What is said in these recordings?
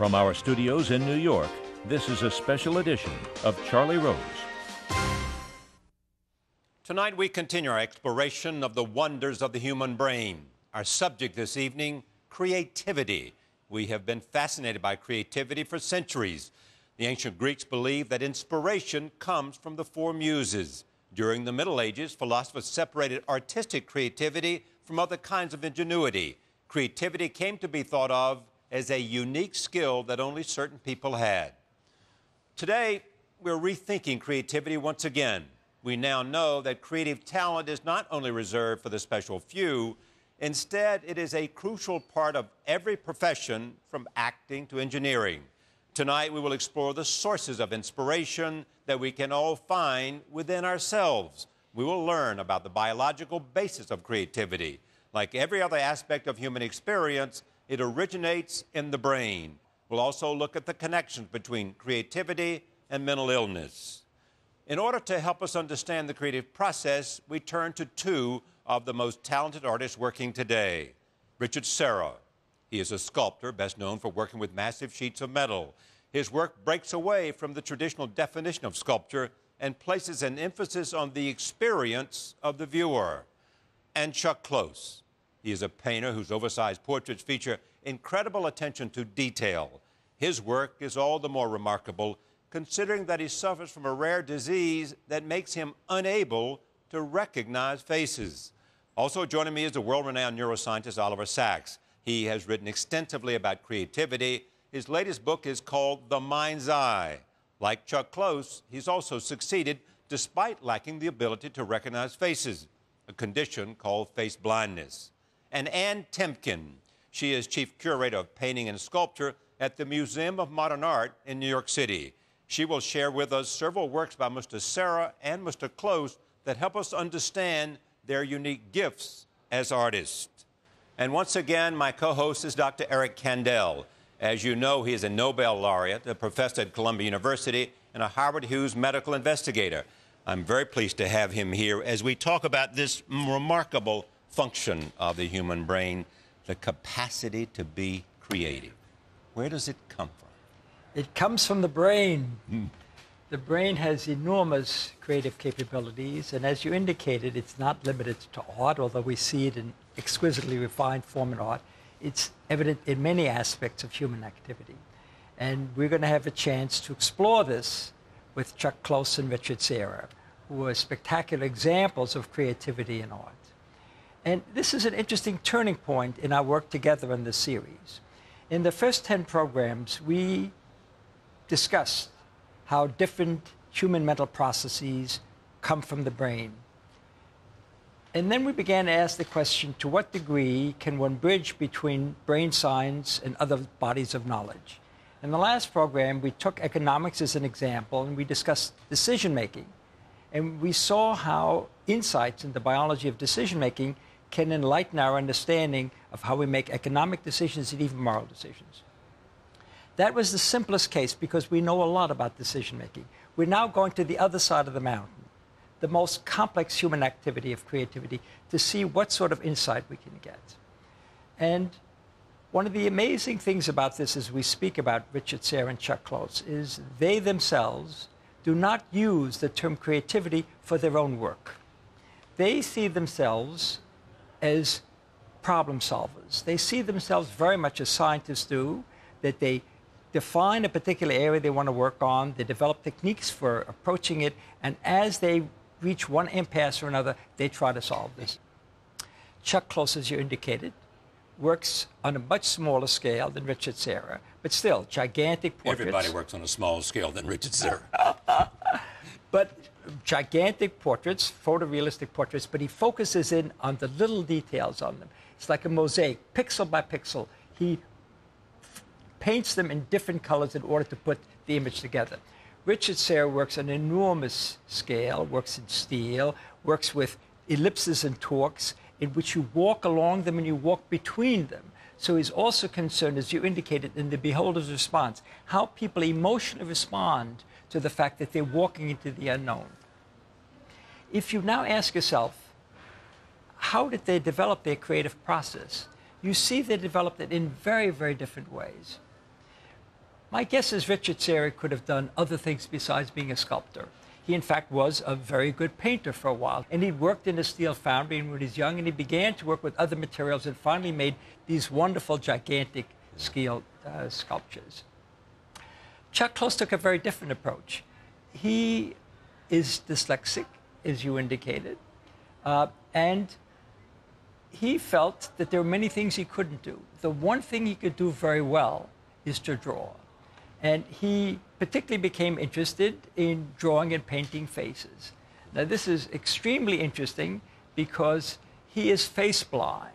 From our studios in New York, this is a special edition of Charlie Rose. Tonight, we continue our exploration of the wonders of the human brain. Our subject this evening creativity. We have been fascinated by creativity for centuries. The ancient Greeks believed that inspiration comes from the four muses. During the Middle Ages, philosophers separated artistic creativity from other kinds of ingenuity. Creativity came to be thought of as a unique skill that only certain people had. Today, we're rethinking creativity once again. We now know that creative talent is not only reserved for the special few, instead, it is a crucial part of every profession from acting to engineering. Tonight, we will explore the sources of inspiration that we can all find within ourselves. We will learn about the biological basis of creativity. Like every other aspect of human experience, it originates in the brain. We'll also look at the connections between creativity and mental illness. In order to help us understand the creative process, we turn to two of the most talented artists working today Richard Serra he is a sculptor, best known for working with massive sheets of metal. His work breaks away from the traditional definition of sculpture and places an emphasis on the experience of the viewer. And Chuck Close. He is a painter whose oversized portraits feature incredible attention to detail. His work is all the more remarkable considering that he suffers from a rare disease that makes him unable to recognize faces. Also joining me is the world renowned neuroscientist Oliver Sacks. He has written extensively about creativity. His latest book is called The Mind's Eye. Like Chuck Close, he's also succeeded despite lacking the ability to recognize faces, a condition called face blindness. And Ann Temkin, she is chief curator of painting and sculpture at the Museum of Modern Art in New York City. She will share with us several works by Mr. Serra and Mr. Close that help us understand their unique gifts as artists. And once again, my co host is Dr. Eric Kandel. As you know, he is a Nobel laureate, a professor at Columbia University, and a Howard Hughes medical investigator. I'm very pleased to have him here as we talk about this remarkable function of the human brain, the capacity to be creative. Where does it come from? It comes from the brain. Mm. The brain has enormous creative capabilities, and as you indicated, it's not limited to art, although we see it in exquisitely refined form in art. It's evident in many aspects of human activity. And we're going to have a chance to explore this with Chuck Close and Richard Serra, who are spectacular examples of creativity in art. And this is an interesting turning point in our work together in this series. In the first 10 programs, we discussed how different human mental processes come from the brain and then we began to ask the question to what degree can one bridge between brain science and other bodies of knowledge? In the last program, we took economics as an example and we discussed decision making. And we saw how insights in the biology of decision making can enlighten our understanding of how we make economic decisions and even moral decisions. That was the simplest case because we know a lot about decision making. We're now going to the other side of the mountain the most complex human activity of creativity to see what sort of insight we can get. And one of the amazing things about this as we speak about Richard Serra and Chuck Close is they themselves do not use the term creativity for their own work. They see themselves as problem solvers. They see themselves very much as scientists do, that they define a particular area they want to work on, they develop techniques for approaching it, and as they reach one impasse or another, they try to solve this. Chuck Close, as you indicated, works on a much smaller scale than Richard Serra, but still gigantic portraits. Everybody works on a smaller scale than Richard Serra. but gigantic portraits, photorealistic portraits, but he focuses in on the little details on them. It's like a mosaic, pixel by pixel. He paints them in different colors in order to put the image together. Richard Serra works on an enormous scale, works in steel, works with ellipses and torques in which you walk along them and you walk between them. So he's also concerned, as you indicated, in the beholder's response, how people emotionally respond to the fact that they're walking into the unknown. If you now ask yourself, how did they develop their creative process? You see they developed it in very, very different ways. My guess is Richard Serra could have done other things besides being a sculptor. He, in fact, was a very good painter for a while. And he worked in a steel foundry when he was young, and he began to work with other materials and finally made these wonderful, gigantic scale uh, sculptures. Chuck Close took a very different approach. He is dyslexic, as you indicated, uh, and he felt that there were many things he couldn't do. The one thing he could do very well is to draw. And he particularly became interested in drawing and painting faces. Now, this is extremely interesting because he is face blind.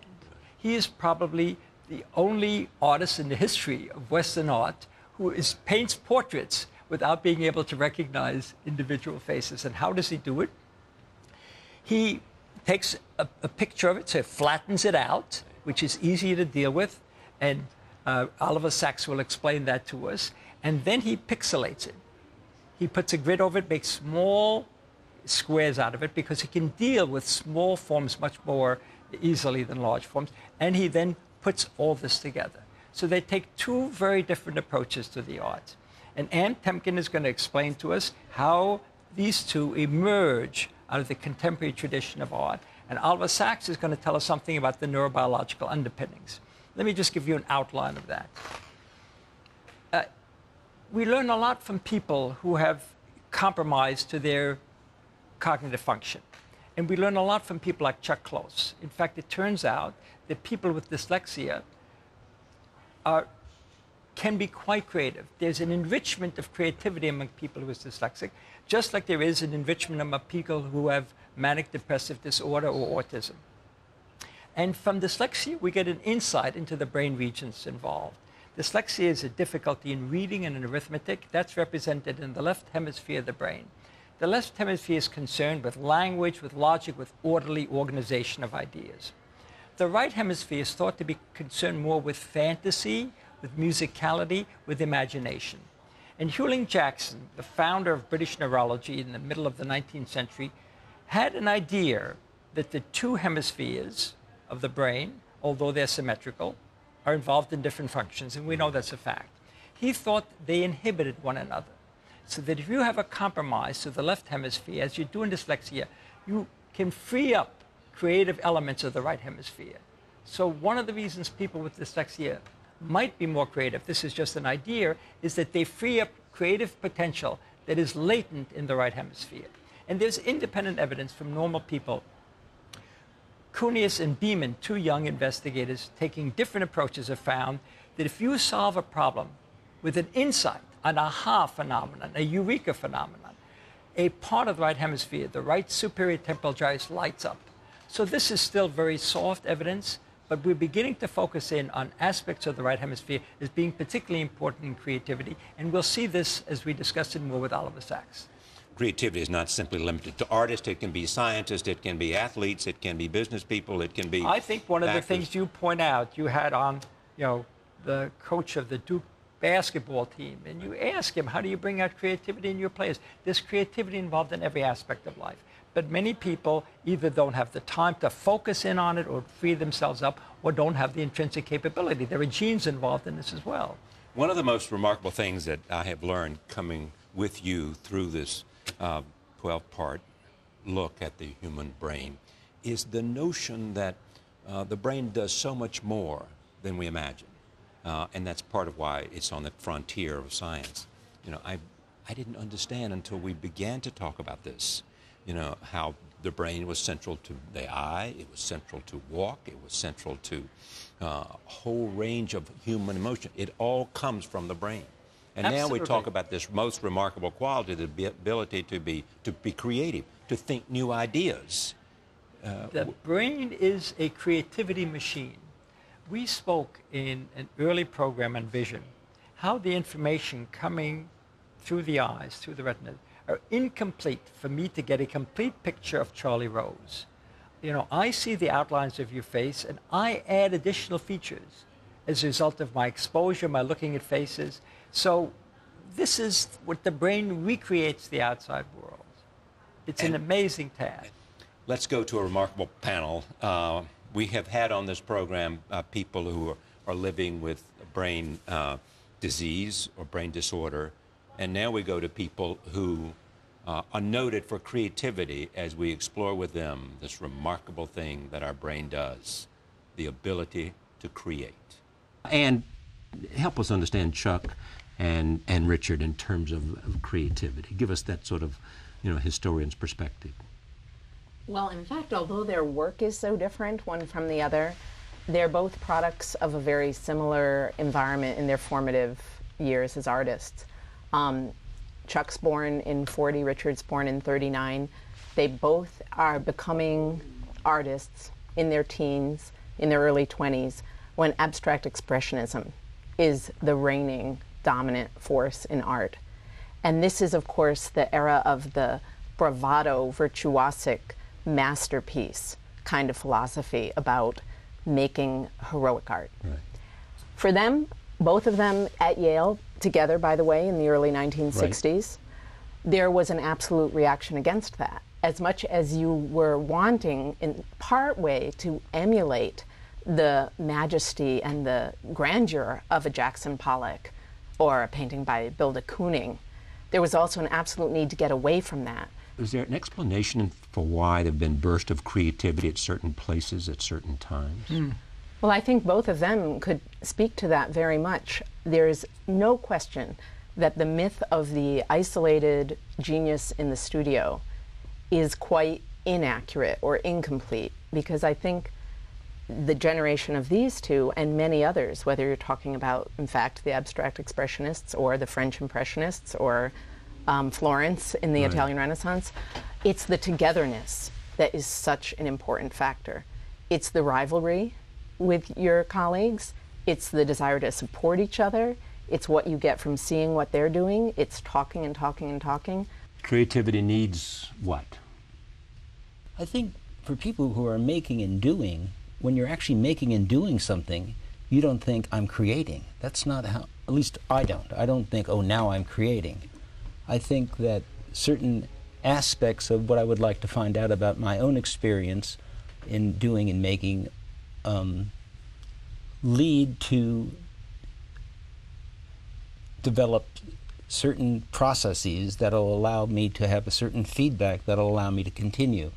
He is probably the only artist in the history of Western art who is, paints portraits without being able to recognize individual faces. And how does he do it? He takes a, a picture of it, so flattens it out, which is easier to deal with, and uh, Oliver Sacks will explain that to us. And then he pixelates it. He puts a grid over it, makes small squares out of it because he can deal with small forms much more easily than large forms. And he then puts all this together. So they take two very different approaches to the art. And Ann Temkin is going to explain to us how these two emerge out of the contemporary tradition of art. And Oliver Sacks is going to tell us something about the neurobiological underpinnings. Let me just give you an outline of that. Uh, we learn a lot from people who have compromised to their cognitive function. And we learn a lot from people like Chuck Close. In fact, it turns out that people with dyslexia are, can be quite creative. There's an enrichment of creativity among people who are dyslexic, just like there is an enrichment among people who have manic depressive disorder or autism. And from dyslexia, we get an insight into the brain regions involved. Dyslexia is a difficulty in reading and in arithmetic. That's represented in the left hemisphere of the brain. The left hemisphere is concerned with language, with logic, with orderly organization of ideas. The right hemisphere is thought to be concerned more with fantasy, with musicality, with imagination. And Hughlings Jackson, the founder of British neurology in the middle of the 19th century, had an idea that the two hemispheres of the brain, although they're symmetrical, are involved in different functions, and we know that's a fact. He thought they inhibited one another. So that if you have a compromise to the left hemisphere, as you do in dyslexia, you can free up creative elements of the right hemisphere. So one of the reasons people with dyslexia might be more creative, this is just an idea, is that they free up creative potential that is latent in the right hemisphere. And there's independent evidence from normal people. Kounios and Beeman, two young investigators taking different approaches, have found that if you solve a problem with an insight, an aha phenomenon, a eureka phenomenon, a part of the right hemisphere, the right superior temporal gyrus, lights up. So this is still very soft evidence, but we're beginning to focus in on aspects of the right hemisphere as being particularly important in creativity, and we'll see this as we discuss it more with Oliver Sacks. Creativity is not simply limited to artists. It can be scientists, it can be athletes, it can be business people, it can be. I think one of actors. the things you point out, you had on, you know, the coach of the Duke basketball team, and you ask him, how do you bring out creativity in your players? There's creativity involved in every aspect of life. But many people either don't have the time to focus in on it or free themselves up or don't have the intrinsic capability. There are genes involved in this as well. One of the most remarkable things that I have learned coming with you through this 12 uh, part look at the human brain is the notion that uh, the brain does so much more than we imagine. Uh, and that's part of why it's on the frontier of science. You know, I, I didn't understand until we began to talk about this you know, how the brain was central to the eye, it was central to walk, it was central to uh, a whole range of human emotion. It all comes from the brain. And Absolutely. now we talk about this most remarkable quality, the ability to be, to be creative, to think new ideas. Uh, the brain is a creativity machine. We spoke in an early program on vision how the information coming through the eyes, through the retina, are incomplete for me to get a complete picture of Charlie Rose. You know, I see the outlines of your face and I add additional features as a result of my exposure, my looking at faces. So this is what the brain recreates the outside world. It's and an amazing task. Let's go to a remarkable panel. Uh, we have had on this program uh, people who are, are, living with brain uh, disease or brain disorder. And now we go to people who uh, are noted for creativity as we explore with them this remarkable thing that our brain does the ability to create. And help us understand Chuck and, and Richard in terms of, of creativity. Give us that sort of you know, historian's perspective. Well, in fact, although their work is so different one from the other, they're both products of a very similar environment in their formative years as artists. Um, Chuck's born in 40, Richard's born in 39. They both are becoming artists in their teens, in their early 20s, when abstract expressionism is the reigning dominant force in art. And this is, of course, the era of the bravado, virtuosic masterpiece kind of philosophy about making heroic art. Right. For them, both of them at Yale, together, by the way, in the early 1960s, right. there was an absolute reaction against that. As much as you were wanting, in part way, to emulate the majesty and the grandeur of a Jackson Pollock or a painting by Bill de Kooning, there was also an absolute need to get away from that. Is there an explanation for why there have been bursts of creativity at certain places at certain times? Mm. Well, I think both of them could speak to that very much. There's no question that the myth of the isolated genius in the studio is quite inaccurate or incomplete because I think the generation of these two and many others, whether you're talking about, in fact, the abstract expressionists or the French impressionists or um, Florence in the right. Italian Renaissance, it's the togetherness that is such an important factor. It's the rivalry with your colleagues. It's the desire to support each other. It's what you get from seeing what they're doing. It's talking and talking and talking. Creativity needs what? I think for people who are making and doing, when you're actually making and doing something, you don't think I'm creating. That's not how, at least I don't. I don't think, oh, now I'm creating. I think that certain aspects of what I would like to find out about my own experience in doing and making um, lead to develop certain processes that'll allow me to have a certain feedback that'll allow me to continue.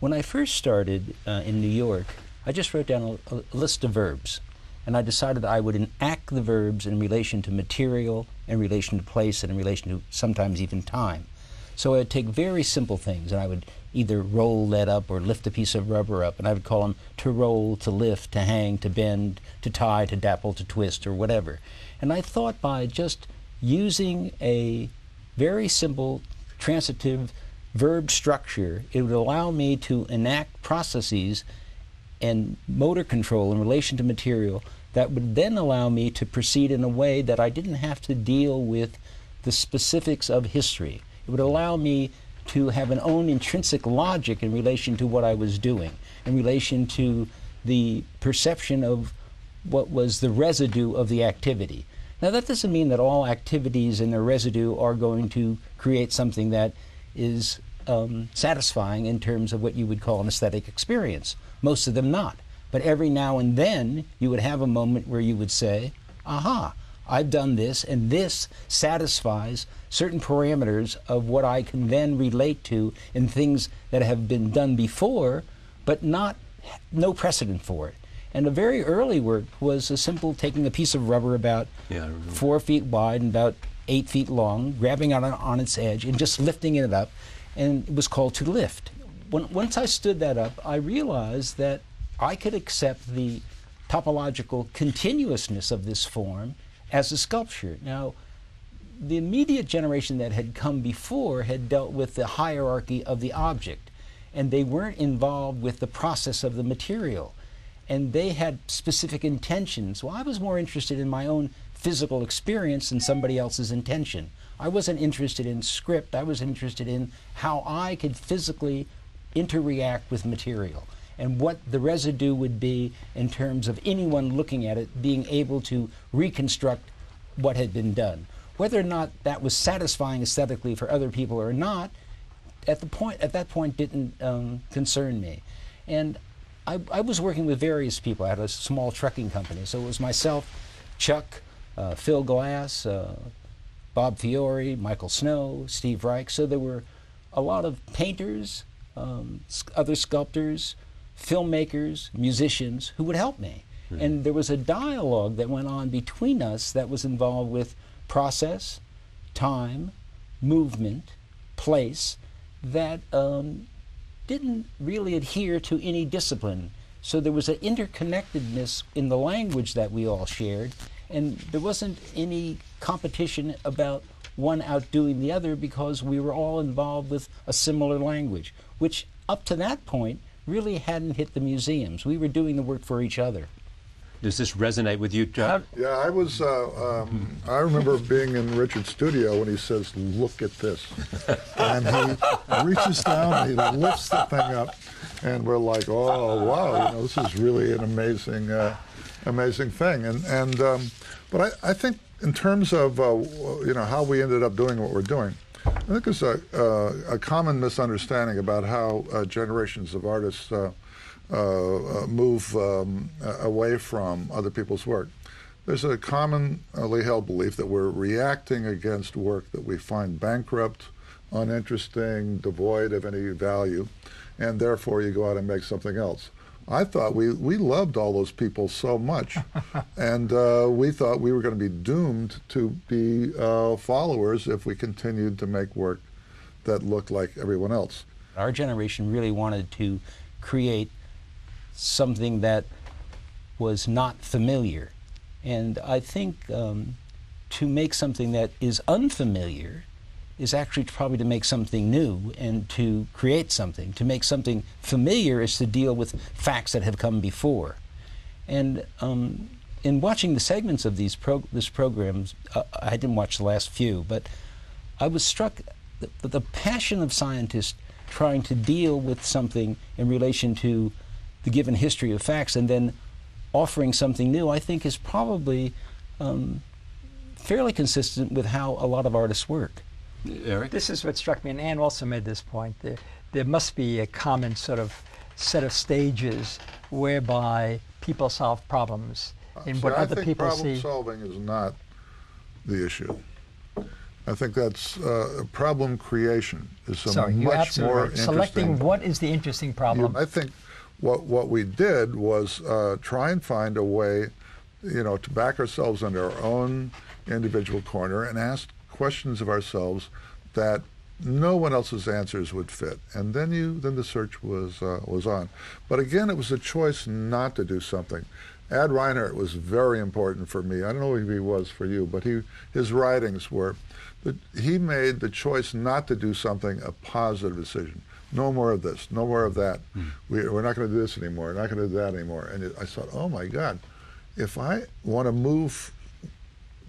When I first started uh, in New York, I just wrote down a, a list of verbs, and I decided that I would enact the verbs in relation to material, in relation to place, and in relation to sometimes even time. So I would take very simple things, and I would either roll that up or lift a piece of rubber up, and I would call them to roll, to lift, to hang, to bend, to tie, to dapple, to twist, or whatever. And I thought by just using a very simple transitive verb structure, it would allow me to enact processes and motor control in relation to material that would then allow me to proceed in a way that I didn't have to deal with the specifics of history. It would allow me to have an own intrinsic logic in relation to what I was doing, in relation to the perception of what was the residue of the activity. Now, that doesn't mean that all activities and their residue are going to create something that is um, satisfying in terms of what you would call an aesthetic experience. Most of them not. But every now and then, you would have a moment where you would say, aha, I've done this, and this satisfies certain parameters of what I can then relate to in things that have been done before, but not no precedent for it. And a very early work was a simple taking a piece of rubber about yeah, four feet wide and about eight feet long, grabbing on, on its edge, and just lifting it up. And it was called to lift. When, once I stood that up, I realized that I could accept the topological continuousness of this form as a sculpture. Now, the immediate generation that had come before had dealt with the hierarchy of the object, and they weren't involved with the process of the material. And they had specific intentions. Well, I was more interested in my own physical experience than somebody else's intention. I wasn't interested in script, I was interested in how I could physically interact with material and what the residue would be in terms of anyone looking at it being able to reconstruct what had been done. Whether or not that was satisfying aesthetically for other people or not, at the point at that point didn't um, concern me. And I, I, was working with various people. I had a small trucking company, so it was myself, Chuck, uh, Phil Glass, uh, Bob Fiore, Michael Snow, Steve Reich. So there were a lot of painters, um, other sculptors, filmmakers, musicians who would help me. Mm-hmm. And there was a dialogue that went on between us that was involved with process, time, movement, place, that um, didn't really adhere to any discipline. So there was an interconnectedness in the language that we all shared, and there wasn't any competition about one outdoing the other because we were all involved with a similar language, which up to that point really hadn't hit the museums. We were doing the work for each other. Does this resonate with you, John? Yeah, I was. Uh, um, I remember being in Richard's studio when he says, "Look at this," and he reaches down, he lifts the thing up, and we're like, "Oh, wow! You know, this is really an amazing, uh, amazing thing." And and um, but I, I think in terms of uh, you know how we ended up doing what we're doing, I think there's a, uh, a common misunderstanding about how uh, generations of artists uh, uh, uh, move um, away from other people's work. There's a commonly held belief that we're reacting against work that we find bankrupt, uninteresting, devoid of any value, and therefore you go out and make something else. I thought we, we loved all those people so much, and uh, we thought we were going to be doomed to be uh, followers if we continued to make work that looked like everyone else. Our generation really wanted to create something that was not familiar. And I think um, to make something that is unfamiliar is actually probably to make something new and to create something. To make something familiar is to deal with facts that have come before. And um, in watching the segments of these pro- this programs, uh, I didn't watch the last few, but I was struck that the passion of scientists trying to deal with something in relation to the given history of facts and then offering something new, I think is probably um, fairly consistent with how a lot of artists work. Eric? This is what struck me, and Ann also made this point. There, there must be a common sort of set of stages whereby people solve problems in what I other think people problem see. solving is not the issue. I think that's uh, problem creation is a Sorry, you're much absolutely more right. Selecting what is the interesting problem. You- I think what what we did was uh, try and find a way, you know, to back ourselves into our own individual corner and ask questions of ourselves that no one else's answers would fit. And then you then the search was uh, was on. But again, it was a choice not to do something. Ad Reinhardt was very important for me. I don't know if he was for you, but he his writings were. That he made the choice not to do something a positive decision no more of this, no more of that. Mm. We, are not going to do this anymore. We're not going to do that anymore. And it, I thought, oh my God, if I want to move,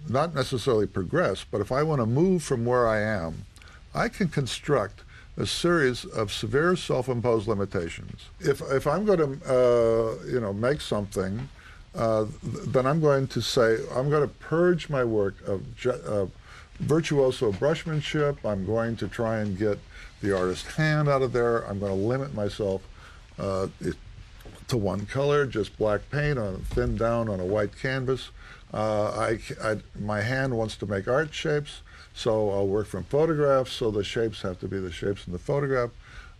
not necessarily progress, but if I want to move from where I am, I can construct a series of severe self-imposed limitations. If, if I'm going to, uh, you know, make something, uh, then I'm going to say, I'm going to purge my work of, of virtuoso brushmanship. I'm going to try and get the artist's hand out of there. I'm going to limit myself uh, to one color, just black paint on thin down on a white canvas. Uh, I, I, my hand wants to make art shapes, so I'll work from photographs, so the shapes have to be the shapes in the photograph.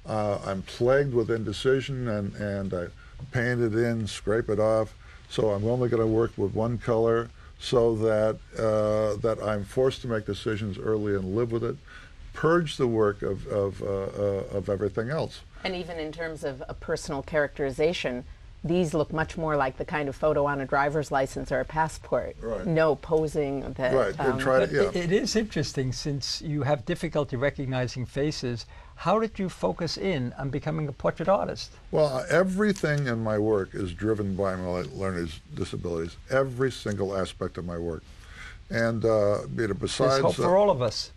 Uh, I'm plagued with indecision, and, and I paint it in, scrape it off, so I'm only going to work with one color so that, uh, that I'm forced to make decisions early and live with it purge the work of, of, uh, uh, of everything else. And even in terms of a personal characterization, these look much more like the kind of photo on a driver's license or a passport. Right. No posing. That, right. Um, try to, yeah. it, it is interesting since you have difficulty recognizing faces. How did you focus in on becoming a portrait artist? Well, everything in my work is driven by my learning disabilities. Every single aspect of my work, and uh, besides, There's hope for uh, all of us.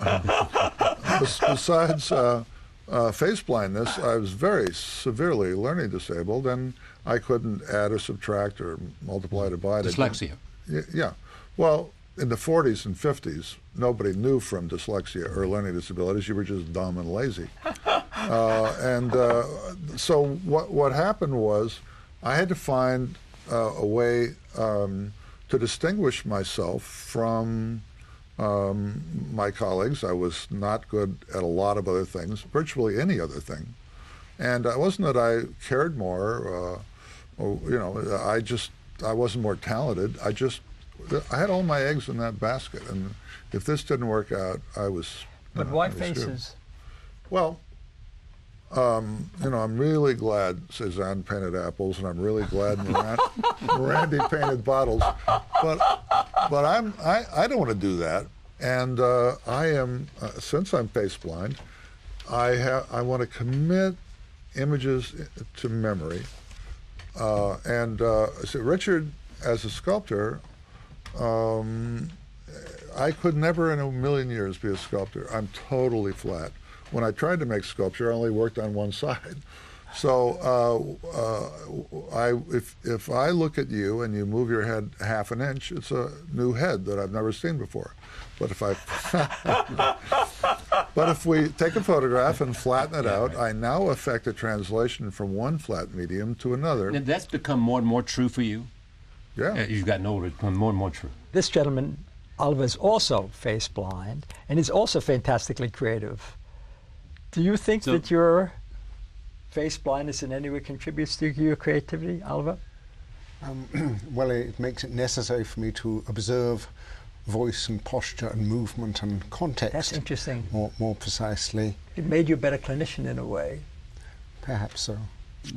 besides uh, uh, face blindness, I was very severely learning disabled, and I couldn't add or subtract or multiply, or divide. Dyslexia. Yeah. Well, in the 40s and 50s, nobody knew from dyslexia or learning disabilities. You were just dumb and lazy. uh, and uh, so what what happened was, I had to find uh, a way um, to distinguish myself from um, my colleagues. I was not good at a lot of other things, virtually any other thing. And it wasn't that I cared more, uh, or, you know, I just, I wasn't more talented. I just, I had all my eggs in that basket. And if this didn't work out, I was. But uh, why I was screwed. faces? Well, um, you know, I'm really glad Cezanne painted apples, and I'm really glad Moran- Randy painted bottles. But, but I'm I, I don't want to do that, and uh, I am uh, since I'm face blind, I have I want to commit images to memory, uh, and uh, so Richard as a sculptor. Um, I could never in a million years be a sculptor. I'm totally flat. When I tried to make sculpture, I only worked on one side. So uh, uh, I, if, if I look at you and you move your head half an inch, it's a new head that I've never seen before. But if I, but if we take a photograph and flatten it out, I now affect a translation from one flat medium to another. And that's become more and more true for you. Yeah. As you've gotten older, it's become more and more true. This gentleman, Oliver, is also face blind and is also fantastically creative. Do you think So- that your face blindness in any way contributes to your creativity, Oliver? Um, well, it makes it necessary for me to observe voice and posture and movement and context. That's interesting. More, more precisely, It made you a better clinician in a way. perhaps so.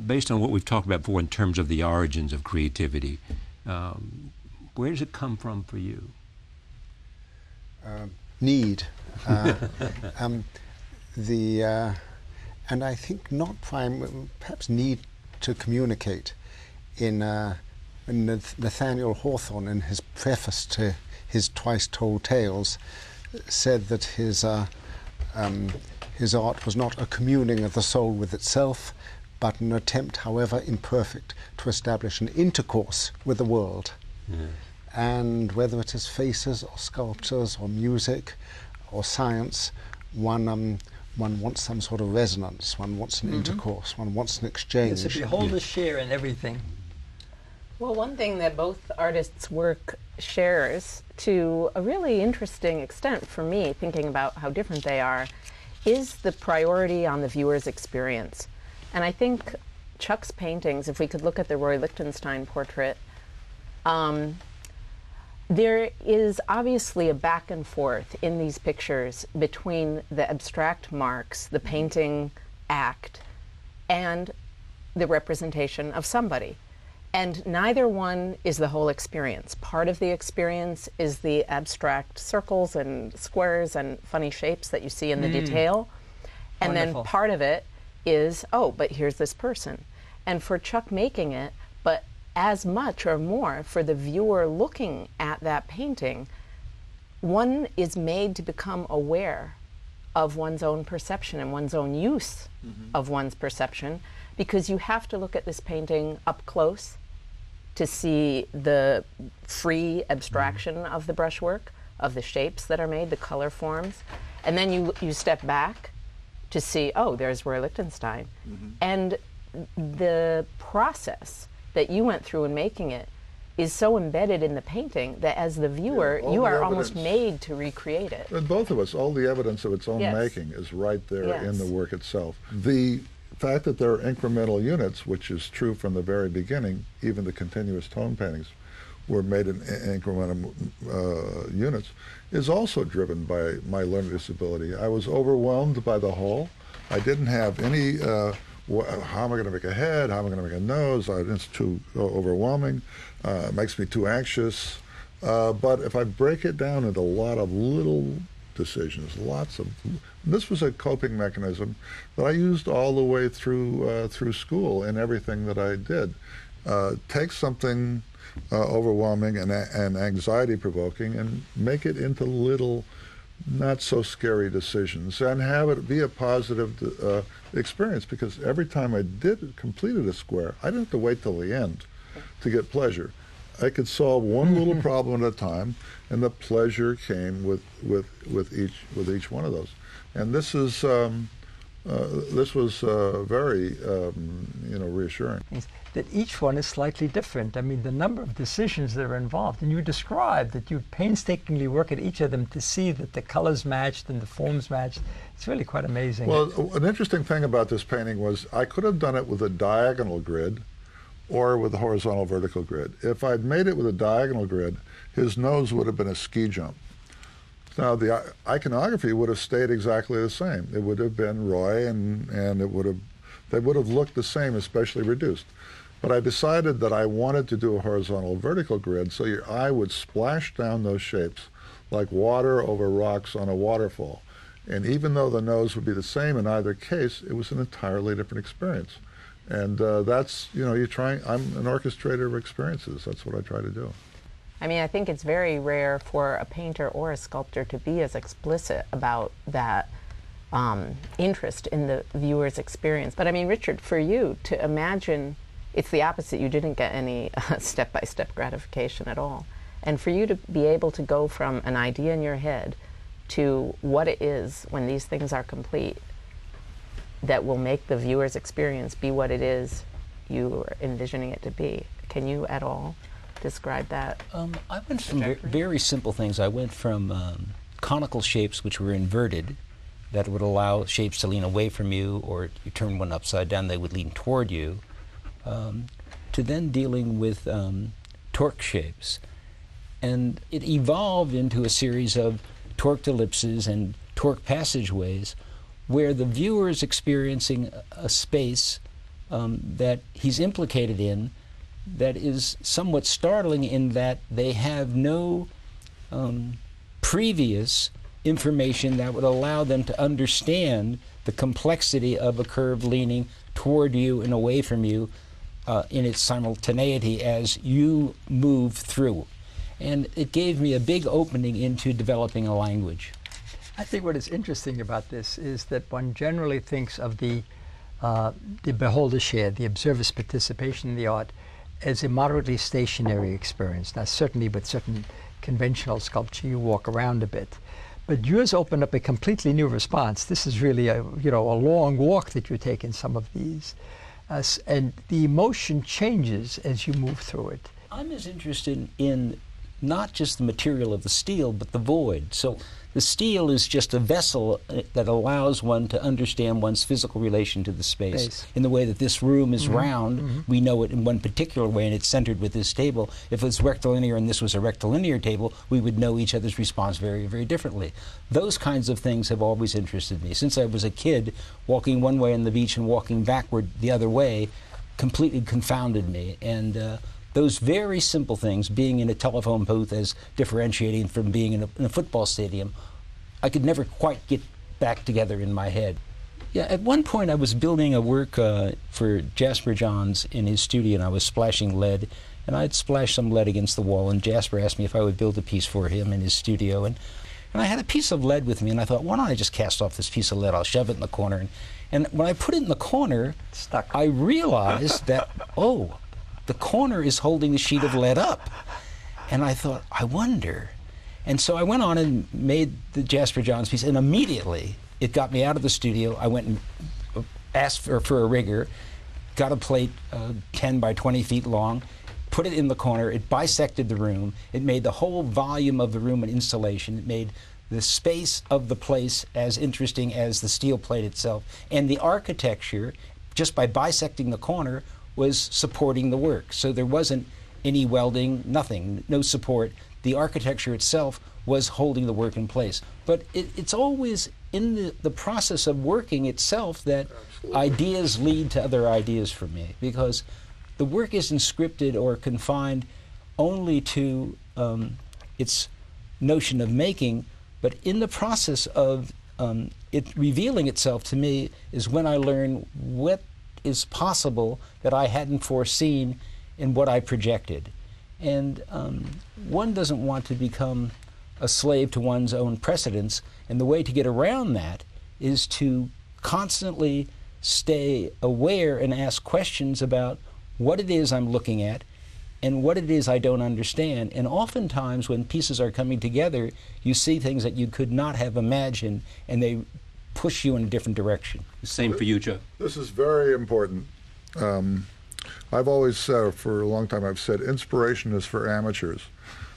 Based on what we've talked about before in terms of the origins of creativity, um, where does it come from for you? Um, need. Uh, um, the uh, and I think not prime, perhaps need to communicate. In, uh, Nathaniel Hawthorne, in his preface to his Twice Told Tales, said that his uh, um, his art was not a communing of the soul with itself, but an attempt, however imperfect, to establish an intercourse with the world. And whether it is faces or sculptures or music or science, one um, one wants some sort of resonance. One wants an intercourse. One wants an exchange. if you It's a beholder's share in everything. Well, one thing that both artists' work shares to a really interesting extent for me, thinking about how different they are, is the priority on the viewer's experience. And I think Chuck's paintings, if we could look at the Roy Lichtenstein portrait, um, there is obviously a back and forth in these pictures between the abstract marks, the painting act, and the representation of somebody. And neither one is the whole experience. Part of the experience is the abstract circles and squares and funny shapes that you see in the hmm. detail. And Wonderful. then part of it is, oh, but here's this person. And for Chuck making it, but as much or more for the viewer looking at that painting, one is made to become aware of one's own perception and one's own use mm-hmm. of one's perception because you have to look at this painting up close to see the free abstraction mm-hmm. of the brushwork, of the shapes that are made, the color forms. And then you, you step back to see, oh, there's Roy Lichtenstein. Mm-hmm. And the process that you went through in making it is so embedded in the painting that as the viewer, all you the are almost made to recreate it. And both of us, all the evidence of its own Yes. making is right there in the work itself. The fact that there are incremental units, which is true from the very beginning, even the continuous tone paintings were made in incremental uh, units, is also driven by my learning disability. I was overwhelmed by the whole. I didn't have any. Uh, wh- how am I going to make a head? How am I going to make a nose? I, it's too overwhelming. Uh, it makes me too anxious. Uh, but if I break it down into a lot of little decisions, lots of. This was a coping mechanism that I used all the way through uh, through school in everything that I did. Uh, take something uh, overwhelming and, and anxiety provoking and make it into little, not so scary decisions and have it be a positive uh, experience because every time I did completed a square, I didn't have to wait till the end to get pleasure. I could solve one little problem at a time, and the pleasure came with, with, with each with each one of those. And this is um, uh, this was uh, very, um, you know, reassuring. is that each one is slightly different. I mean, the number of decisions that are involved, and you described that you painstakingly work at each of them to see that the colors matched and the forms matched. It's really quite amazing. Well, an interesting thing about this painting was I could have done it with a diagonal grid or with a horizontal vertical grid. If I'd made it with a diagonal grid, his nose would have been a ski jump. Now, the iconography would have stayed exactly the same. It would have been Roy, and, and it would have, they would have looked the same, especially reduced. But I decided that I wanted to do a horizontal vertical grid so your eye would splash down those shapes like water over rocks on a waterfall. And even though the nose would be the same in either case, it was an entirely different experience. And uh, that's, you know, you're trying, I'm an orchestrator of experiences. That's what I try to do. I mean, I think it's very rare for a painter or a sculptor to be as explicit about that um, interest in the viewer's experience. But I mean, Richard, for you to imagine, it's the opposite. You didn't get any step by step gratification at all. And for you to be able to go from an idea in your head to what it is when these things are complete that will make the viewer's experience be what it is you are envisioning it to be. Can you at all describe that? Um, I went from ver- very simple things. I went from um, conical shapes, which were inverted, that would allow shapes to lean away from you, or you turn one upside down, they would lean toward you, um, to then dealing with um, torque shapes. And it evolved into a series of torqued ellipses and torque passageways where the viewer is experiencing a space um, that he's implicated in that is somewhat startling in that they have no um, previous information that would allow them to understand the complexity of a curve leaning toward you and away from you uh, in its simultaneity as you move through. And it gave me a big opening into developing a language. I think what is interesting about this is that one generally thinks of the uh, the beholder share, the observer's participation in the art, as a moderately stationary experience. Now, certainly with certain conventional sculpture, you walk around a bit, but yours opened up a completely new response. This is really a you know a long walk that you take in some of these, uh, and the emotion changes as you move through it. I'm as interested in not just the material of the steel, but the void. So the steel is just a vessel uh, that allows one to understand one's physical relation to the space. In the way that this room is Mm-hmm. round, we know it in one particular way, and it's centered with this table. If it's rectilinear and this was a rectilinear table, we would know each other's response very, very differently. Those kinds of things have always interested me. Since I was a kid, walking one way on the beach and walking backward the other way completely confounded me. And uh, those very simple things, being in a telephone booth as differentiating from being in a, in a football stadium, I could never quite get back together in my head. Yeah, at one point I was building a work uh, for Jasper Johns in his studio, and I was splashing lead, and I'd splashed some lead against the wall, and Jasper asked me if I would build a piece for him in his studio, and and I had a piece of lead with me, and I thought, why don't I just cast off this piece of lead? I'll shove it in the corner, and and when I put it in the corner, Stuck. I realized that oh, the corner is holding the sheet of lead up, and I thought, I wonder. And so I went on and made the Jasper Johns piece, and immediately it got me out of the studio. I went and uh, asked for, for a rigger, got a plate uh, 10 by 20 feet long, put it in the corner. It bisected the room. It made the whole volume of the room an installation. It made the space of the place as interesting as the steel plate itself. And the architecture, just by bisecting the corner, was supporting the work. So there wasn't any welding, nothing, no support. The architecture itself was holding the work in place. But it, it's always in the, the process of working itself that ideas lead to other ideas for me because the work isn't scripted or confined only to um, its notion of making, but in the process of um, it revealing itself to me is when I learn what is possible that I hadn't foreseen in what I projected. And um, one doesn't want to become a slave to one's own precedents, and the way to get around that is to constantly stay aware and ask questions about what it is I'm looking at and what it is I don't understand. And oftentimes, when pieces are coming together, you see things that you could not have imagined, and they push you in a different direction. Same for you, Joe. This is very important. Um, I've always said, for a long time, I've said inspiration is for amateurs.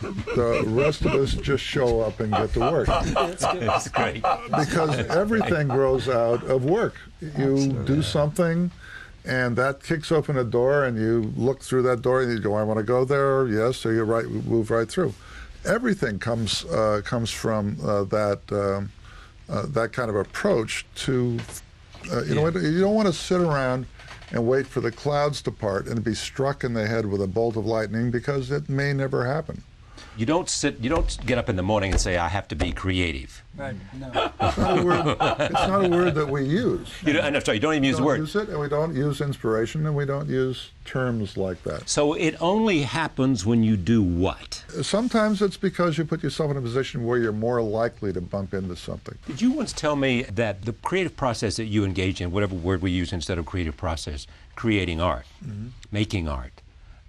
The rest of us just show up and get to work. That's great. Because everything grows out of work. You do something, and that kicks open a door, and you look through that door, and you go, "I want to go there." Yes, so you right move right through. Everything comes uh, comes from uh, that um, uh, that kind of approach to uh, you know you don't want to sit around and wait for the clouds to part and be struck in the head with a bolt of lightning because it may never happen. You don't sit. You don't get up in the morning and say, "I have to be creative." Right. no It's not a word, it's not a word that we use. You don't, I'm sorry. You don't even use We don't word. use it, and we don't use inspiration, and we don't use terms like that. So it only happens when you do what? Sometimes it's because you put yourself in a position where you're more likely to bump into something. Did you once tell me that the creative process that you engage in, whatever word we use instead of creative process, creating art, making art,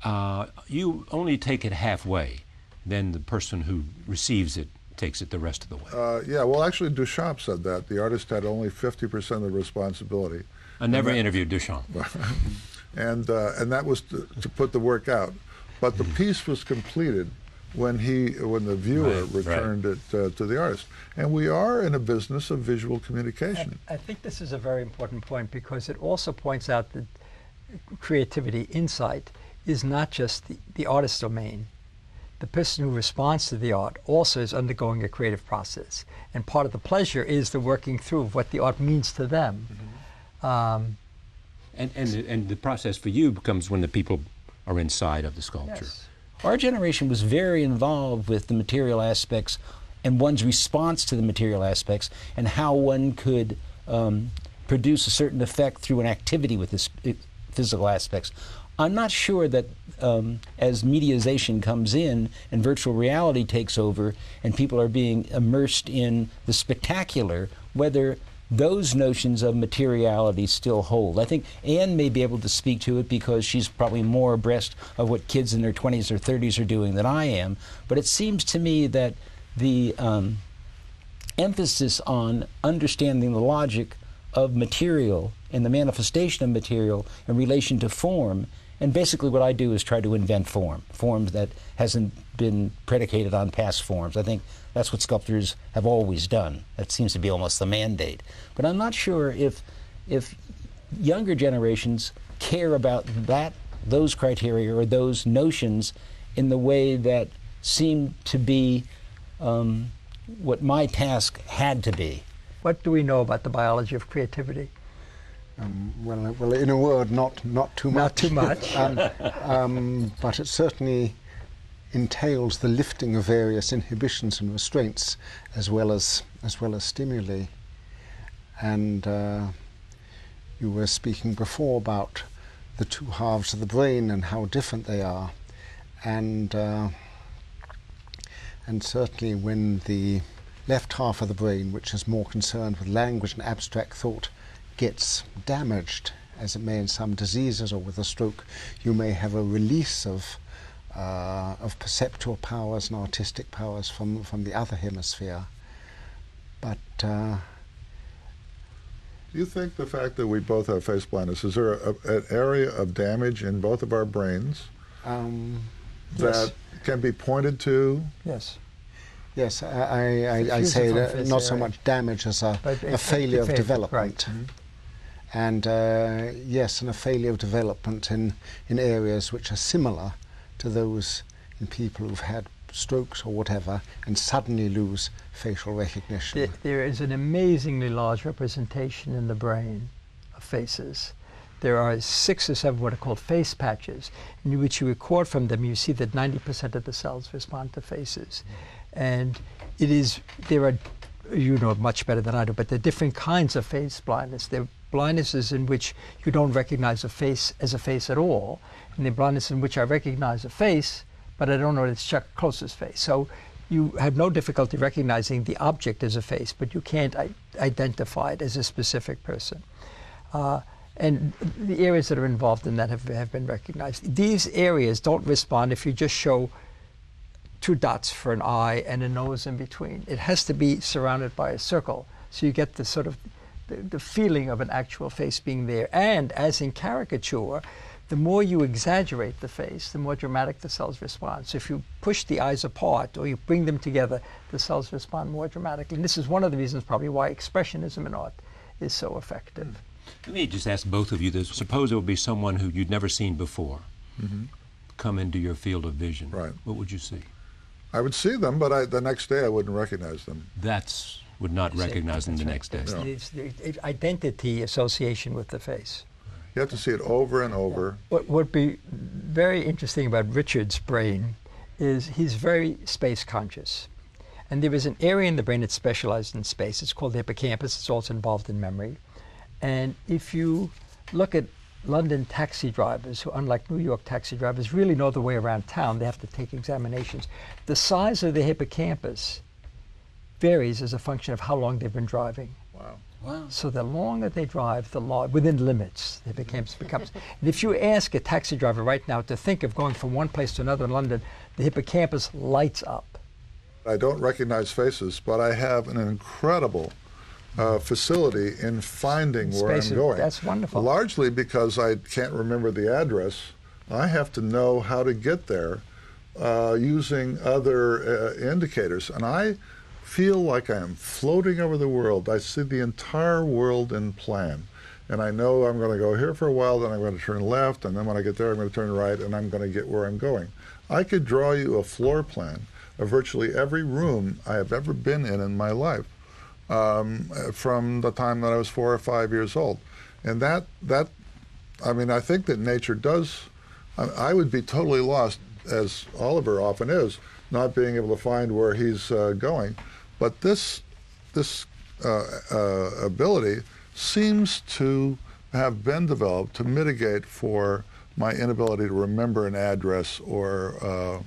uh, you only take it halfway, then the person who receives it takes it the rest of the way. Uh, yeah, well, actually, Duchamp said that the artist had only 50% of the responsibility, I never interviewed Duchamp. and uh, and that was to, to put the work out. But the piece was completed when he when the viewer Right, right. returned it uh, to the artist. And we are in a business of visual communication. I think this is a very important point because it also points out that creativity, insight, is not just the, the artist's domain. The person who responds to the art also is undergoing a creative process. And part of the pleasure is the working through of what the art means to them. Um, And, and, and the process for you becomes when the people are inside of the sculpture. yes. Our generation was very involved with the material aspects and one's response to the material aspects and how one could um, produce a certain effect through an activity with the physical aspects. I'm not sure that um, as mediazation comes in and virtual reality takes over and people are being immersed in the spectacular, whether those notions of materiality still hold. I think Ann may be able to speak to it because she's probably more abreast of what kids in their 20s or 30s are doing than I am. But it seems to me that the um, emphasis on understanding the logic of material and the manifestation of material in relation to form. And basically, what I do is try to invent form, forms that hasn't been predicated on past forms. I think that's what sculptors have always done. That seems to be almost the mandate. But I'm not sure if if younger generations care about that those criteria or those notions in the way that seem to be um, what my task had to be. What do we know about the biology of creativity? Um, well, well, in a word, not not too much. Not too much. um, um, but it certainly entails the lifting of various inhibitions and restraints, as well as as well as stimuli. And uh, you were speaking before about the two halves of the brain and how different they are, and uh, and certainly when the left half of the brain, which is more concerned with language and abstract thought, gets damaged, as it may in some diseases or with a stroke, you may have a release of uh, of perceptual powers and artistic powers from, from the other hemisphere. But uh, Do you think the fact that we both have face blindness, is there a, an area of damage in both of our brains um, that can be pointed to? Yes. yes, I, I, I, I say from that not so much damage as a, a failure of development. right. And uh, yes, and a failure of development in, in areas which are similar to those in people who've had strokes or whatever and suddenly lose facial recognition. There, there is an amazingly large representation in the brain of faces. There are six or seven what are called face patches, in which you record from them, you see that 90% of the cells respond to faces. And it is, there are, you know much better than I do, but there are different kinds of face blindness. There are blindnesses in which you don't recognize a face as a face at all, and the blindness in which I recognize a face, but I don't know it's Chuck Close's face. So you have no difficulty recognizing the object as a face, but you can't identify it as a specific person. Uh, and the areas that are involved in that have, have been recognized. These areas don't respond if you just show two dots for an eye and a nose in between. It has to be surrounded by a circle, so you get the sort of the, the feeling of an actual face being there. And as in caricature, the more you exaggerate the face, the more dramatic the cells respond. So if you push the eyes apart or you bring them together, the cells respond more dramatically. And this is one of the reasons probably why expressionism in art is so effective. Let me just ask both of you this. Suppose it would be someone who you'd never seen before mm-hmm. come into your field of vision. Right. What would you see? I would see them, but I, the next day I wouldn't recognize them. That's would not recognize them the next day. It's, it's the the identity association with the face. You have to see it over and over. What would be very interesting about Richard's brain is he's very space conscious. And there is an area in the brain that's specialized in space. It's called the hippocampus. It's also involved in memory. And if you look at London taxi drivers, who, unlike New York taxi drivers, really know the way around town, they have to take examinations. The size of the hippocampus varies as a function of how long they've been driving. Wow. Wow. So the longer they drive, the lo- within limits, it becomes becomes. and if you ask a taxi driver right now to think of going from one place to another in London, the hippocampus lights up. I don't recognize faces, but I have an incredible uh, facility in finding where Spaces, I'm going. that's wonderful. Largely because I can't remember the address, I have to know how to get there uh, using other uh, indicators. And I feel like I am floating over the world. I see the entire world in plan. And I know I'm going to go here for a while, then I'm going to turn left, and then when I get there, I'm going to turn right, and I'm going to get where I'm going. I could draw you a floor plan of virtually every room I have ever been in in my life um, from the time that I was four or five years old. And that, that I mean, I think that nature does, I, I would be totally lost, as Oliver often is, not being able to find where he's uh, going. But this, this uh, uh, ability seems to have been developed to mitigate for my inability to remember an address or uh,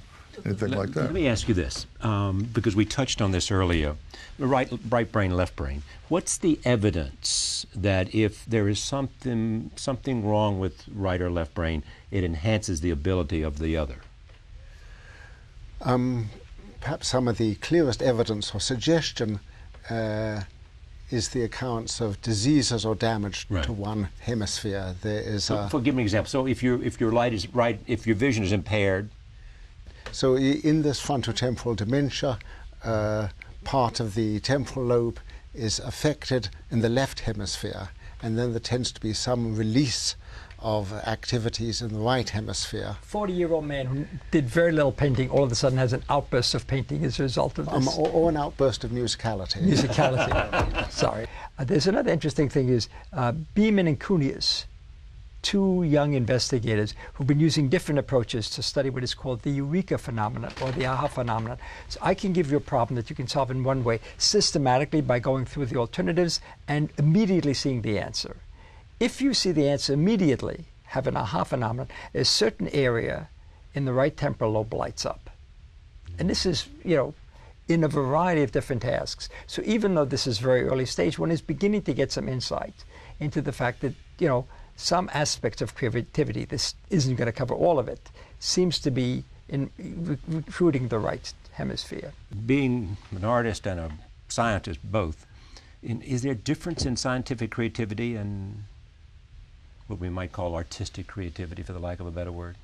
anything Let, like that. let me ask you this, um, because we touched on this earlier. Right, right brain, left brain. What's the evidence that if there is something something wrong with right or left brain, it enhances the ability of the other? Um, perhaps some of the clearest evidence or suggestion uh, is the accounts of diseases or damage Right. to one hemisphere. There is So, a, for, give me an example. So, if your if your light is right, if your vision is impaired, so in this frontotemporal dementia, uh, part of the temporal lobe is affected in the left hemisphere, and then there tends to be some release of activities in the right hemisphere. 40 year old man who did very little painting all of a sudden has an outburst of painting as a result of this. Um, or, or an outburst of musicality. musicality. Sorry. Uh, there's another interesting thing is uh, Beeman and Kounios, two young investigators who've been using different approaches to study what is called the eureka phenomenon or the aha phenomenon. So I can give you a problem that you can solve in one way systematically by going through the alternatives and immediately seeing the answer. If you see the answer immediately, have an aha phenomenon, a certain area in the right temporal lobe lights up. And this is, you know, in a variety of different tasks. So even though this is very early stage, one is beginning to get some insight into the fact that, you know, some aspects of creativity, this isn't going to cover all of it, seems to be in re- recruiting the right hemisphere. being an artist and a scientist both, in, is there a difference in scientific creativity and what we might call artistic creativity, for the lack of a better word?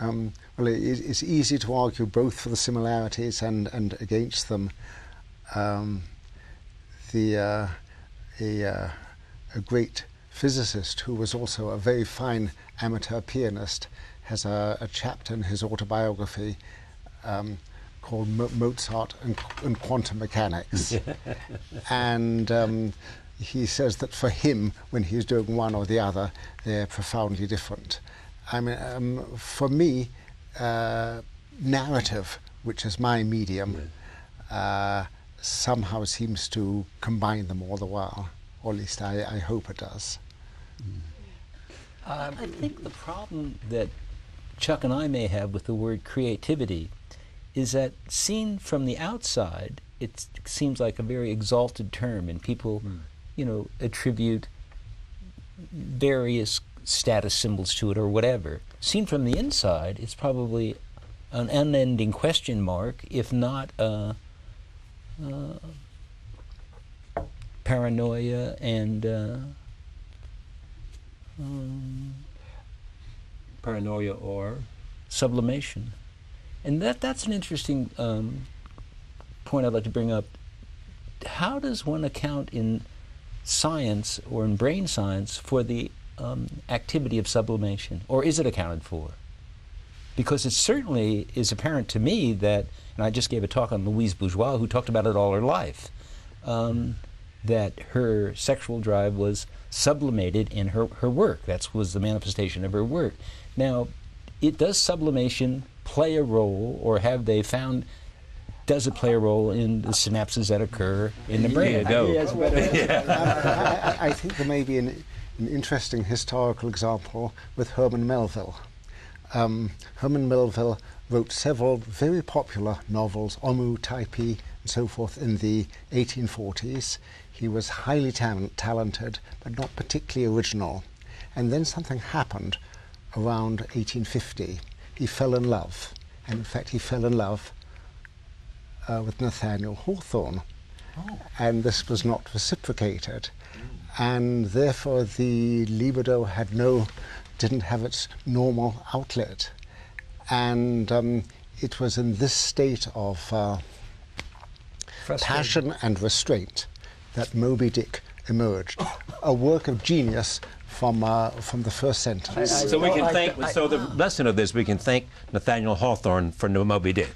Um, well, it, it's easy to argue both for the similarities and, and against them. Um, the uh, a, uh, a great physicist who was also a very fine amateur pianist has a, a chapter in his autobiography um, called Mo- Mozart and, and Quantum Mechanics, and um, he says that for him, when he's doing one or the other, they're profoundly different. I mean, um, for me, uh, narrative, which is my medium, uh, somehow seems to combine them all the while, or at least I, I hope it does. I think the problem that Chuck and I may have with the word creativity is that seen from the outside, it seems like a very exalted term, and people, you know, attribute various status symbols to it or whatever. Seen from the inside, it's probably an unending question mark, if not a, uh, paranoia and uh, um, paranoia or sublimation. And that, that's an interesting um, point I'd like to bring up. How does one account in science or in brain science for the um, activity of sublimation? Or is it accounted for? Because it certainly is apparent to me that, and I just gave a talk on Louise Bourgeois, who talked about it all her life, um, that her sexual drive was sublimated in her, her work. That was the manifestation of her work. Now, it does sublimation play a role, or have they found does it play a role in the synapses that occur in the brain? There you go. He has better- I, I- I think there may be an, an interesting historical example with Herman Melville. Um, Herman Melville wrote several very popular novels, Omoo, Typee, and so forth, in the 1840s. He was highly tal- talented, but not particularly original. And then something happened around 1850. He fell in love, and in fact, he fell in love uh, with Nathaniel Hawthorne. And this was not reciprocated. And therefore, the libido had no, didn't have its normal outlet. And um, it was in this state of uh, passion and restraint that Moby Dick emerged, a work of genius from, uh, from the first sentence. I- So we can like thank. the- I- so the lesson of this, we can thank Nathaniel Hawthorne for Moby Dick.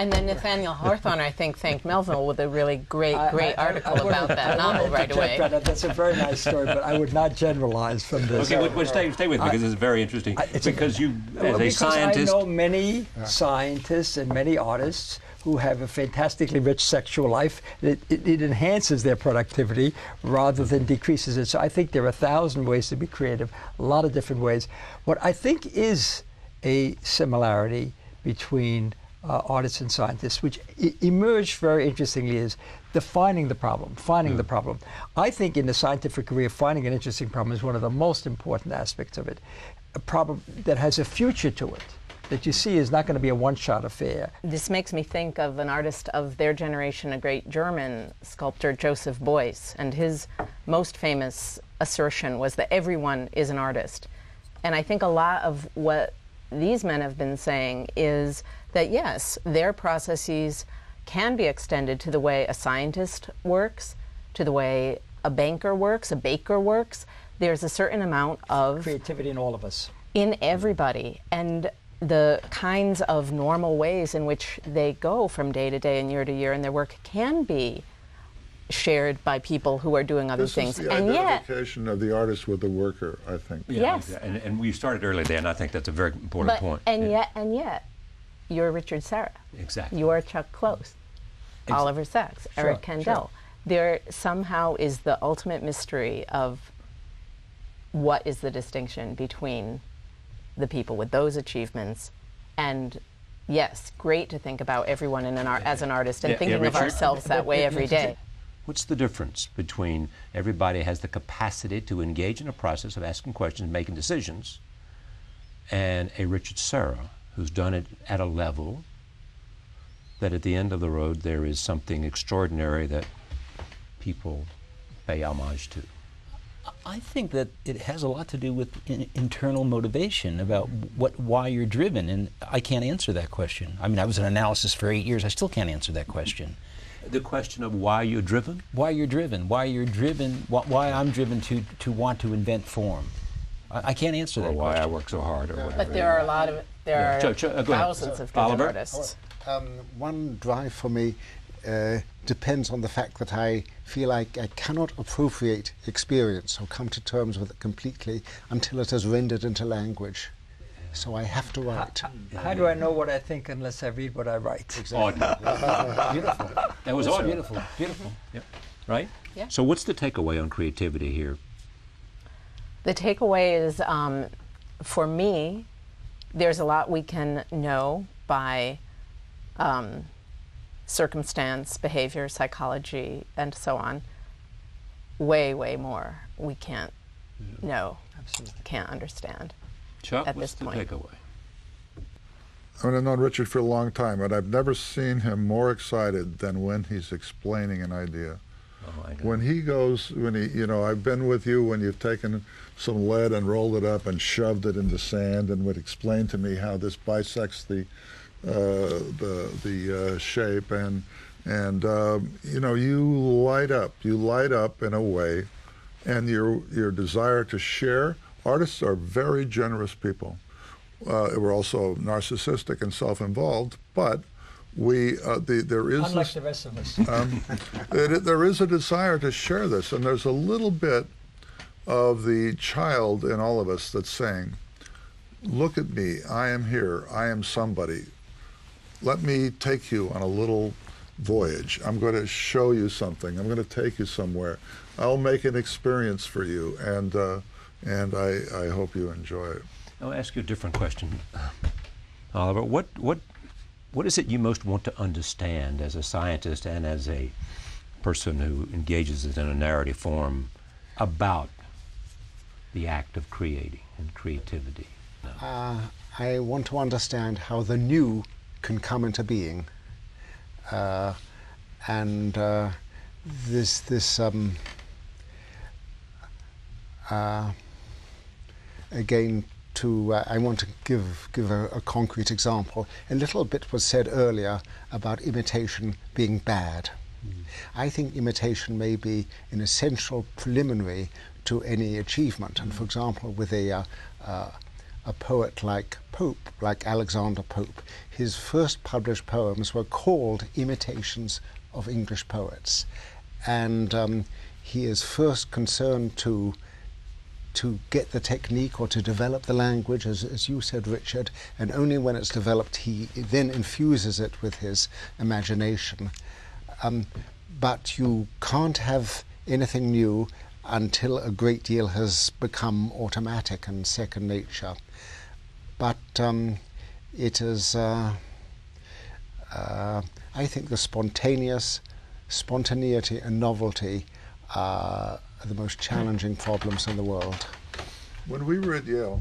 And then Nathaniel Hawthorne, I think, thanked Melville with a really great, great I- I- article I wanna- about that I novel right away. that. That's a very nice story, but I would not generalize from this. Okay, well, well, stay, stay with me because this is very interesting. I- it's a- because you, Well, as a because scientist, I know many scientists and many artists who have a fantastically rich sexual life. It, it, it enhances their productivity rather than decreases it. So I think there are a thousand ways to be creative, a lot of different ways. What I think is a similarity between uh, artists and scientists, which e- emerged very interestingly, is defining the problem, finding the problem. I think in the scientific career, finding an interesting problem is one of the most important aspects of it. A problem that has a future to it, that you see is not going to be a one-shot affair. This makes me think of an artist of their generation, a great German sculptor, Joseph Beuys, and his most famous assertion was that everyone is an artist. And I think a lot of what these men have been saying is that yes, their processes can be extended to the way a scientist works, to the way a banker works, a baker works. There's a certain amount of Creativity in all of us. in everybody and the kinds of normal ways in which they go from day to day and year to year in their work can be shared by people who are doing other This things is the and yet identification of the artist with the worker, I think. yes and, and we started early there, and I think that's a very important but point. and Yeah. yet and yet you're richard serra Exactly. you are chuck close oliver sacks eric Sure, kandel sure. there somehow is the ultimate mystery of what is the distinction between the people with those achievements and yes great to think about everyone in an art, as an artist and Yeah, yeah, thinking of ourselves that way every day What's the difference between everybody has the capacity to engage in a process of asking questions, making decisions, and a Richard Serra who's done it at a level that at the end of the road there is something extraordinary that people pay homage to? I think that it has a lot to do with in, internal motivation about what why you're driven, and I can't answer that question. I mean, I was in analysis for eight years. I still can't answer that question. The question of why you're driven? Why you're driven? Why you're driven? Why, why I'm driven to to want to invent form? I, I can't answer Or that why I work so hard or whatever. but there are a lot of there Yeah. are Cho- Cho- uh, go ahead. thousands of different Oliver? artists Um, one drive for me uh, depends on the fact that I feel like I cannot appropriate experience or come to terms with it completely until it is rendered into language. So I have to write. How do I know what I think unless I read what I write? Audrey. Beautiful. That was Audrey. Beautiful. Beautiful. Yep. Right? Yeah. So what's the takeaway on creativity here? The takeaway is um, for me, there's a lot we can know by um, circumstance, behavior, psychology, and so on. Way, way more we can't know, Absolutely. can't understand. Chuck, At what's this the point. takeaway? I mean, I've known Richard for a long time, but I've never seen him more excited than when he's explaining an idea. Oh, I know. When he goes, when he, you know, I've been with you when you've taken some lead and rolled it up and shoved it into sand and would explain to me how this bisects the uh, the the uh, shape and and um, you know you light up you light up in a way and your your desire to share artists are very generous people uh, we're also narcissistic and self-involved but we uh, the, there is Unlike this, the rest of us. um, it, there is a desire to share this, and there's a little bit of the child in all of us that's saying, "Look at me, I am here, I am somebody. Let me take you on a little voyage. I'm going to show you something. I'm going to take you somewhere. I'll make an experience for you, and uh, and I, I hope you enjoy it." I'll ask you a different question, Oliver. What what what is it you most want to understand as a scientist and as a person who engages in a narrative form about the act of creating and creativity? Uh, I want to understand how the new can come into being, uh, and uh, this this um, uh, again to uh, I want to give give a, a concrete example. A little bit was said earlier about imitation being bad. I think imitation may be an essential preliminary to any achievement. And for example, with a uh, uh, a poet like Pope, like Alexander Pope, his first published poems were called imitations of English poets, and um, he is first concerned to to get the technique or to develop the language, as, as you said, Richard, and only when it's developed, he then infuses it with his imagination. Um, but you can't have anything new until a great deal has become automatic and second nature. But um, it is, uh, uh, I think, the spontaneous spontaneity and novelty are the most challenging problems in the world. When we were at Yale,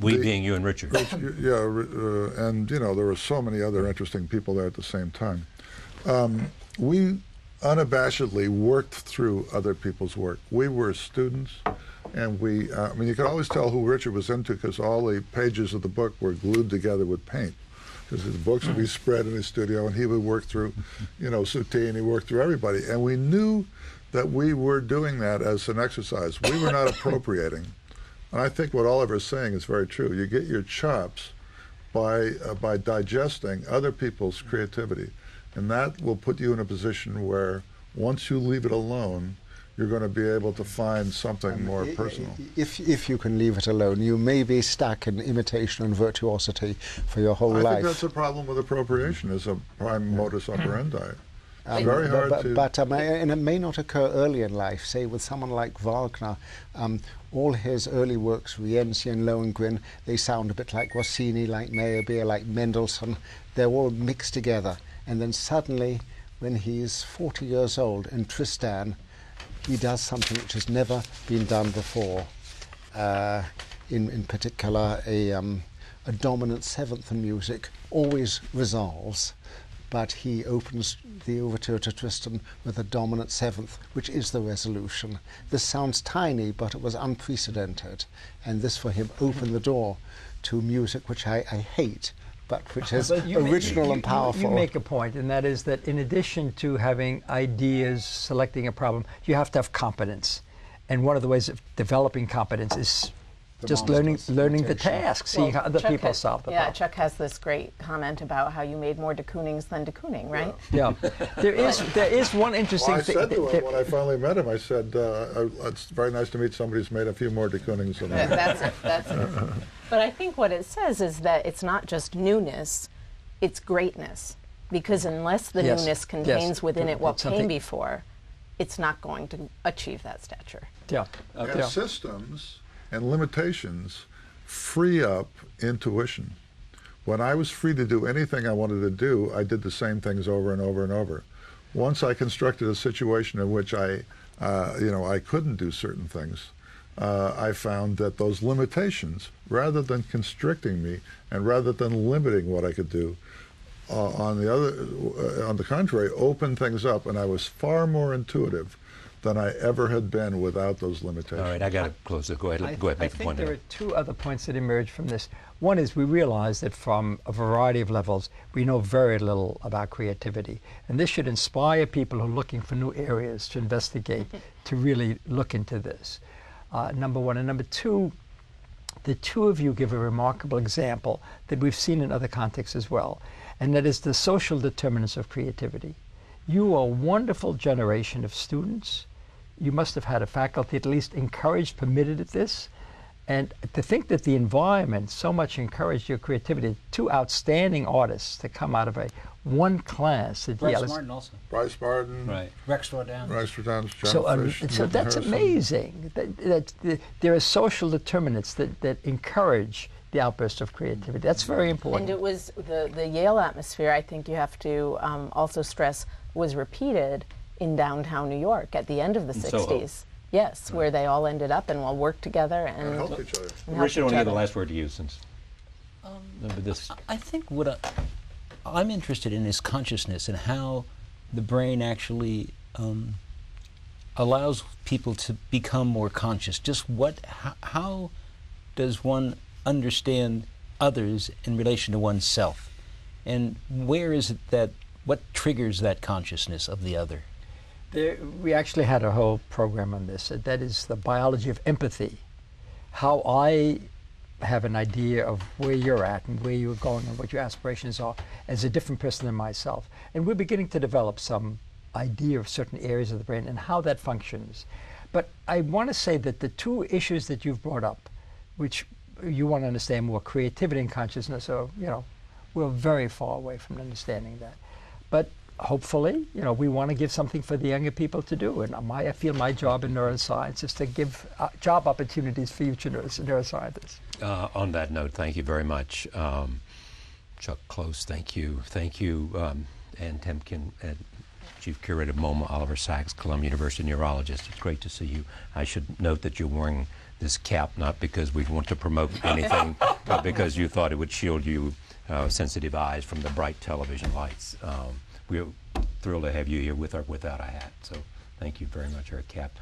We The- being you and Richard. yeah, uh, and you know there were so many other interesting people there at the same time. Um, we unabashedly worked through other people's work. We were students, and we. Uh, I mean, you could always tell who Richard was into because all the pages of the book were glued together with paint. Because his books would be spread in his studio, and he would work through, you know, Soutine. He worked through everybody, and we knew that we were doing that as an exercise. We were not appropriating. And I think what Oliver is saying is very true. You get your chops by uh, by digesting other people's creativity, and that will put you in a position where once you leave it alone, you're going to be able to find something more I- personal. If, if you can leave it alone, you may be stuck in imitation and virtuosity for your whole I life. think that's a problem with appropriation as a prime modus operandi. Um, very but- hard but, to. But um, and it may not occur early in life. Say with someone like Wagner, um, all his early works, Rienzi and Lohengrin, they sound a bit like Rossini, like Meyerbeer, like Mendelssohn. They're all mixed together, and then suddenly, when he's 40 years old in Tristan, he does something which has never been done before. Uh, in, in particular, a, um, a dominant seventh in music always resolves, but he opens the overture to Tristan with a dominant seventh, which is the resolution. This sounds tiny, but it was unprecedented, and this for him opened the door to music which I, I hate, but which is But original you- and you- powerful. You make a point, and that is that in addition to having ideas, selecting a problem, you have to have competence. And one of the ways of developing competence is just learning learning the imitation. task, seeing how other Chuck people has- solve the Yeah, problem. Chuck has this great comment about how you made more de Koonings than de Kooning, right? Yeah, there is there is one interesting well, I thing. said to him there- when I finally met him, I said, uh, uh, "It's very nice to meet somebody who's made a few more de Koonings than I." That- that's it. That's it. But I think what it says is that it's not just newness; it's greatness. Because unless the Yes, newness yes. contains within it what came before, it's not going to achieve that stature. yeah, And yeah. systems and limitations free up intuition. When I was free to do anything I wanted to do, I did the same things over and over and over. Once I constructed a situation in which I, uh, you know, I couldn't do certain things, uh, I found that those limitations, rather than constricting me and rather than limiting what I could do, uh, on the other, uh, on the contrary, opened things up, and I was far more intuitive than I ever had been without those limitations. All right, I got to close it. Go ahead. I, go ahead. I Make the think point. there Eric. are two other points that emerge from this. One is we realize that from a variety of levels, we know very little about creativity. And this should inspire people who are looking for new areas to investigate, to really look into this. Uh, number one. And number two, the two of you give a remarkable example that we've seen in other contexts as well, and that is the social determinants of creativity. You are a wonderful generation of students. You must have had a faculty at least encouraged, permitted at this. And to think that the environment so much encouraged your creativity, two outstanding artists to come out of a one class at Brice Yale. Marden also. Brice Marden, Right. Rex Downs. Rice for so, um, Fish, so that's Harrison. amazing. That, that, that there are social determinants that, that encourage the outburst of creativity. That's very important. And it was the, the Yale atmosphere, I think you have to um, also stress, was repeated in downtown New York at the end of the Soho. 60s. Yes, where they all ended up and all worked together and, And help each other. and helped Richard, I want each to give the last word to you since. but this, I think what I, I'm interested in is consciousness and how the brain actually um, allows people to become more conscious. Just what, how, how does one understand others in relation to oneself, and where is it that what triggers that consciousness of the other? There, we actually had a whole program on this. That is the biology of empathy. How I have an idea of where you're at and where you're going and what your aspirations are as a different person than myself. And we're beginning to develop some idea of certain areas of the brain and how that functions. But I want to say that the two issues that you've brought up, which you want to understand more, creativity and consciousness, are, you know, we're very far away from understanding that. But hopefully, you know, we want to give something for the younger people to do. And my, I feel my job in neuroscience is to give uh, job opportunities for future neuro- neuroscientists. uh, on that note, thank you very much, um, Chuck Close. Thank you, thank you, um, Ann Temkin, and Chief Curator of MoMA, Oliver Sacks, Columbia University neurologist. It's great to see you. I should note that you're wearing this cap not because we want to promote anything, but because you thought it would shield you uh, sensitive eyes from the bright television lights. Um, we're thrilled to have you here with or without a hat. So thank you very much, Eric Cap.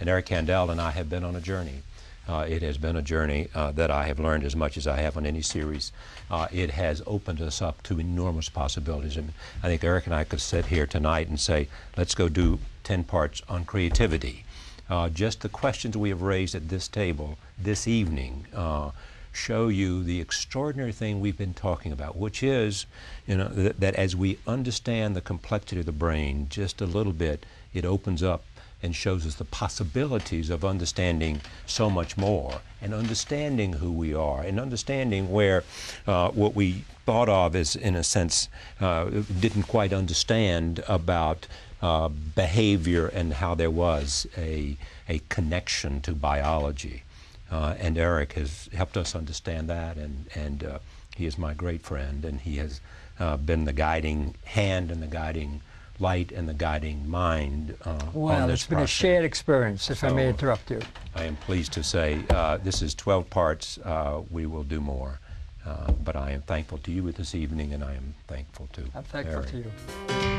And Eric Kandel and I have been on a journey. Uh, it has been a journey uh, that I have learned as much as I have on any series. Uh, it has opened us up to enormous possibilities. And I think Eric and I could sit here tonight and say, let's go do 10 parts on creativity. Uh, just the questions we have raised at this table this evening uh, show you the extraordinary thing we've been talking about, which is, you know, that, as we understand the complexity of the brain just a little bit, it opens up and shows us the possibilities of understanding so much more and understanding who we are and understanding where uh, what we thought of as, in a sense, uh, didn't quite understand about uh, behavior and how there was a, a connection to biology. Uh, and Eric has helped us understand that, and, and uh, he is my great friend, and he has uh, been the guiding hand and the guiding light and the guiding mind uh, on Well, it's been a shared experience, if I may interrupt you. I am pleased to say uh, this is 12 parts. Uh, we will do more. Uh, but I am thankful to you with this evening, and I am thankful to I'm thankful Eric. to you.